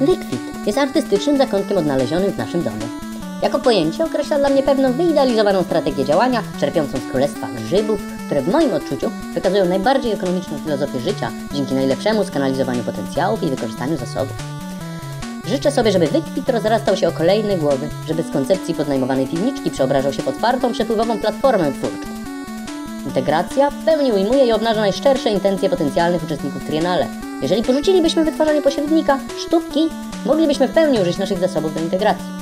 Wykwit jest artystycznym zakątkiem odnalezionym w naszym domu. Jako pojęcie określa dla mnie pewną wyidealizowaną strategię działania, czerpiącą z królestwa grzybów, które w moim odczuciu wykazują najbardziej ekonomiczną filozofię życia dzięki najlepszemu skanalizowaniu potencjałów i wykorzystaniu zasobów. Życzę sobie, żeby wykwit rozrastał się o kolejne głowy, żeby z koncepcji podnajmowanej piwniczki przeobrażał się w otwartą, przepływową platformę twórczą. Integracja w pełni ujmuje i obnaża najszczersze intencje potencjalnych uczestników Triennale. Jeżeli porzucilibyśmy wytwarzanie pośrednika, sztuki, moglibyśmy w pełni użyć naszych zasobów do integracji.